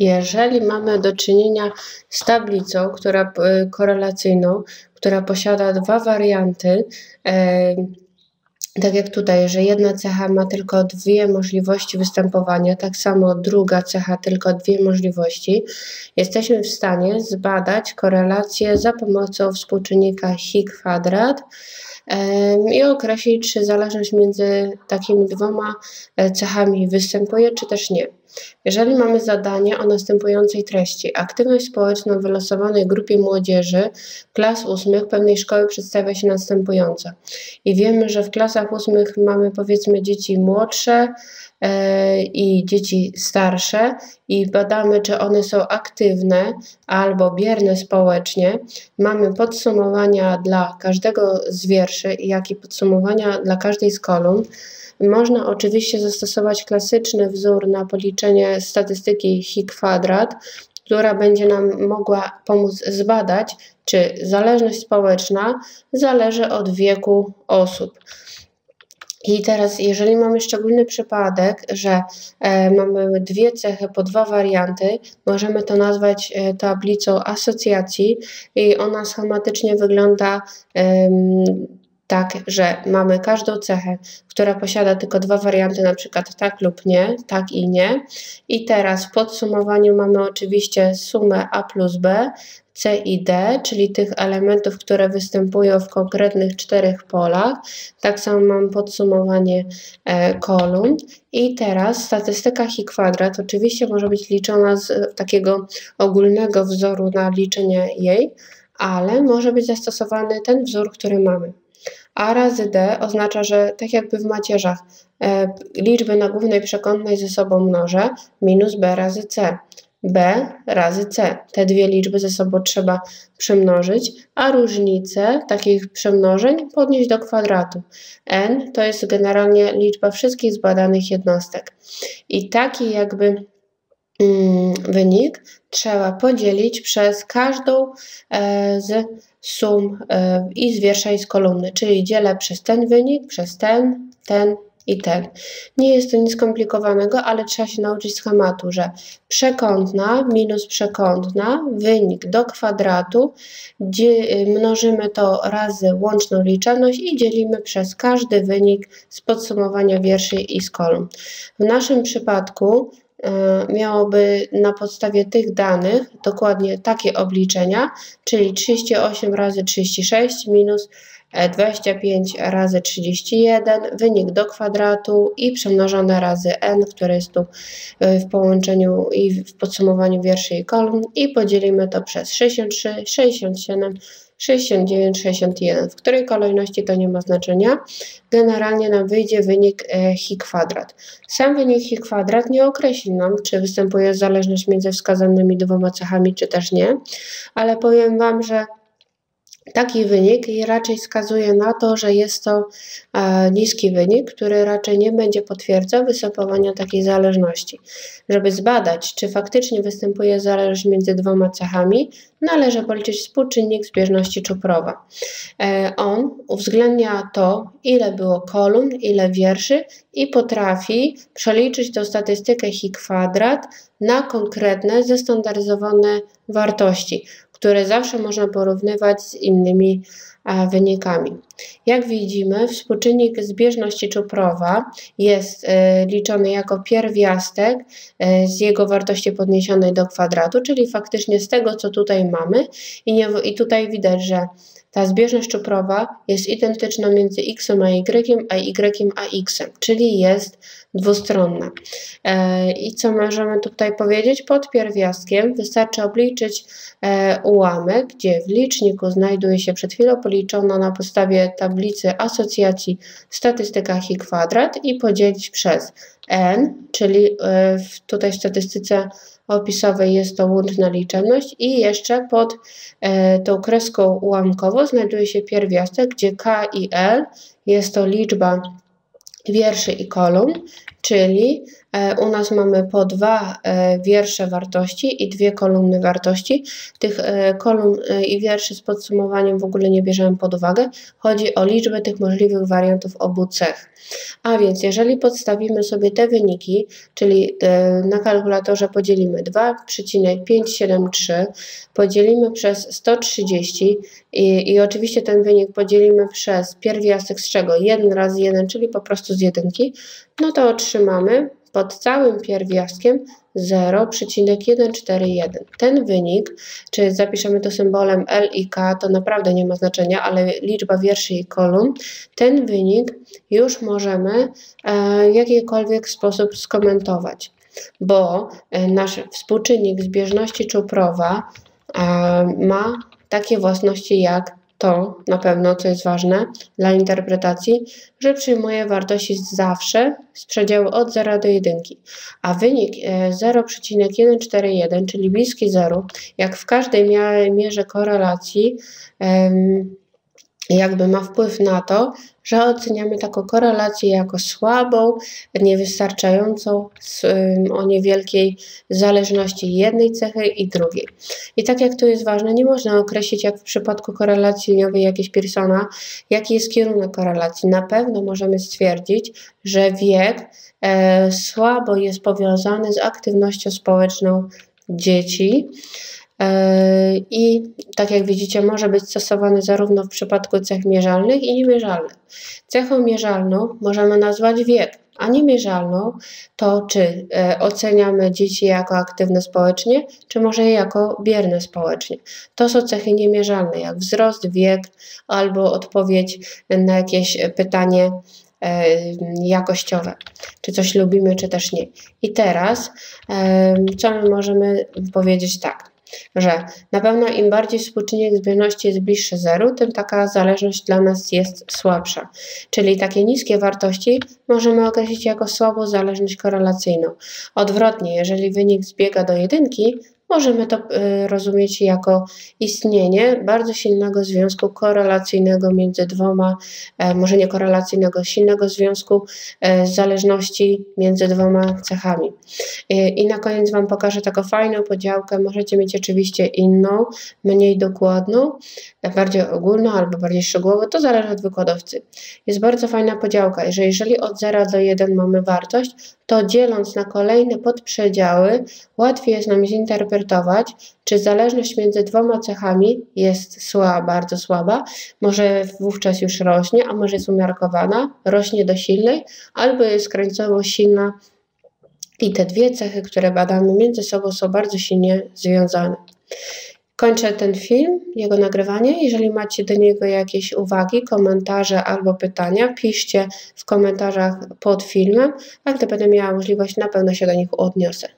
Jeżeli mamy do czynienia z tablicą, która y, korelacyjną, która posiada dwa warianty, tak jak tutaj, że jedna cecha ma tylko dwie możliwości występowania, tak samo druga cecha tylko dwie możliwości, jesteśmy w stanie zbadać korelację za pomocą współczynnika Hi kwadrat i określić, czy zależność między takimi dwoma e, cechami występuje, czy też nie. Jeżeli mamy zadanie o następującej treści, aktywność społeczna w wylosowanej grupie młodzieży klas ósmych pewnej szkoły przedstawia się następująco. I wiemy, że w klasach ósmych mamy powiedzmy dzieci młodsze, i dzieci starsze i badamy, czy one są aktywne albo bierne społecznie. Mamy podsumowania dla każdego z wierszy, jak i podsumowania dla każdej z kolumn. Można oczywiście zastosować klasyczny wzór na policzenie statystyki Hi kwadrat, która będzie nam mogła pomóc zbadać, czy zależność społeczna zależy od wieku osób. I teraz, jeżeli mamy szczególny przypadek, że e, mamy dwie cechy po dwa warianty, możemy to nazwać e, tablicą asocjacji i ona schematycznie wygląda e, tak, że mamy każdą cechę, która posiada tylko dwa warianty, na przykład tak lub nie, tak i nie. I teraz w podsumowaniu mamy oczywiście sumę A plus B, C i D, czyli tych elementów, które występują w konkretnych czterech polach. Tak samo mam podsumowanie e, kolumn. I teraz statystyka Hi kwadrat oczywiście może być liczona z takiego ogólnego wzoru na liczenie jej, ale może być zastosowany ten wzór, który mamy. A razy D oznacza, że tak jakby w macierzach e, liczby na głównej przekątnej ze sobą mnożę minus B razy C. B razy C. Te dwie liczby ze sobą trzeba przemnożyć, a różnicę takich przemnożeń podnieść do kwadratu. N to jest generalnie liczba wszystkich zbadanych jednostek. I taki jakby wynik trzeba podzielić przez każdą e, z sum e, i z wiersza i z kolumny, czyli dzielę przez ten wynik, przez ten, ten i ten. Nie jest to nic skomplikowanego, ale trzeba się nauczyć schematu, że przekątna minus przekątna, wynik do kwadratu, mnożymy to razy łączną liczebność i dzielimy przez każdy wynik z podsumowania wierszy i z kolumn. W naszym przypadku miałoby na podstawie tych danych dokładnie takie obliczenia, czyli 38 razy 36 minus 25 razy 31, wynik do kwadratu i przemnożone razy n, które jest tu e, w połączeniu i w podsumowaniu wierszy i kolumn i podzielimy to przez 63, 67, 69, 61. W której kolejności to nie ma znaczenia. Generalnie nam wyjdzie wynik e, Hi kwadrat. Sam wynik Hi kwadrat nie określi nam, czy występuje zależność między wskazanymi dwoma cechami, czy też nie, ale powiem Wam, że Taki wynik raczej wskazuje na to, że jest to e, niski wynik, który raczej nie będzie potwierdzał występowania takiej zależności. Żeby zbadać, czy faktycznie występuje zależność między dwoma cechami, należy policzyć współczynnik zbieżności czuprowa. E, on uwzględnia to, ile było kolumn, ile wierszy i potrafi przeliczyć tą statystykę Hi kwadrat na konkretne, zestandaryzowane wartości które zawsze można porównywać z innymi wynikami. Jak widzimy, współczynnik zbieżności czuprowa jest e, liczony jako pierwiastek e, z jego wartości podniesionej do kwadratu, czyli faktycznie z tego, co tutaj mamy i, nie, i tutaj widać, że ta zbieżność czuprowa jest identyczna między x a y, a y a x, czyli jest dwustronna. E, I co możemy tutaj powiedzieć? Pod pierwiastkiem wystarczy obliczyć e, ułamek, gdzie w liczniku znajduje się przed chwilą policzona na podstawie tablicy asocjacji statystyka Hi kwadrat i podzielić przez n, czyli e, tutaj w statystyce opisowej jest to łączna liczebność i jeszcze pod e, tą kreską ułamkową znajduje się pierwiastek, gdzie k i l jest to liczba wierszy i kolumn, czyli u nas mamy po dwa e, wiersze wartości i dwie kolumny wartości. Tych kolumn i wierszy z podsumowaniem w ogóle nie bierzemy pod uwagę. Chodzi o liczbę tych możliwych wariantów obu cech. A więc jeżeli podstawimy sobie te wyniki, czyli na kalkulatorze podzielimy 2,573, podzielimy przez 130 i, i oczywiście ten wynik podzielimy przez pierwiastek z czego? 1 razy 1, czyli po prostu z jedynki, no to otrzymamy pod całym pierwiastkiem 0,141. Ten wynik, czy zapiszemy to symbolem L i K, to naprawdę nie ma znaczenia, ale liczba wierszy i kolumn, ten wynik już możemy e, w jakikolwiek sposób skomentować, bo e, nasz współczynnik zbieżności Czuprowa e, ma takie własności jak to na pewno, co jest ważne dla interpretacji, że przyjmuje wartości zawsze z przedziału od 0 do 1, a wynik 0,141, e, czyli bliski 0, jak w każdej mierze korelacji, jakby ma wpływ na to, że oceniamy taką korelację jako słabą, niewystarczającą, o niewielkiej zależności jednej cechy i drugiej. I tak jak to jest ważne, nie można określić, jak w przypadku korelacji liniowej jakiejś Pearsona, jaki jest kierunek korelacji. Na pewno możemy stwierdzić, że wiek e, słabo jest powiązany z aktywnością społeczną dzieci. E, I tak jak widzicie, może być stosowany zarówno w przypadku cech mierzalnych i niemierzalnych. Cechą mierzalną możemy nazwać wiek, a niemierzalną to, czy e, oceniamy dzieci jako aktywne społecznie, czy może jako bierne społecznie. To są cechy niemierzalne, jak wzrost, wiek albo odpowiedź na jakieś pytanie e, jakościowe, czy coś lubimy, czy też nie. I teraz, co my możemy powiedzieć tak że na pewno im bardziej współczynnik zbieżności jest bliższy zeru, tym taka zależność dla nas jest słabsza. Czyli takie niskie wartości możemy określić jako słabą zależność korelacyjną. Odwrotnie, jeżeli wynik zbiega do jedynki, Możemy to y, rozumieć jako istnienie bardzo silnego związku korelacyjnego między dwoma, e, może nie korelacyjnego, silnego związku e, zależności między dwoma cechami. I na koniec Wam pokażę taką fajną podziałkę. Możecie mieć oczywiście inną, mniej dokładną, e, bardziej ogólną albo bardziej szczegółową, to zależy od wykładowcy. Jest bardzo fajna podziałka, że jeżeli od 0 do 1 mamy wartość, to dzieląc na kolejne podprzedziały, łatwiej jest nam zinterpretować, czy zależność między dwoma cechami jest słaba, bardzo słaba, może wówczas już rośnie, a może jest umiarkowana, rośnie do silnej, albo jest krańcowo silna i te dwie cechy, które badamy między sobą są bardzo silnie związane. Kończę ten film, jego nagrywanie. Jeżeli macie do niego jakieś uwagi, komentarze albo pytania, piszcie w komentarzach pod filmem, a gdy będę miała możliwość, na pewno się do nich odniosę.